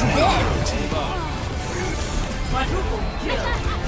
抓住！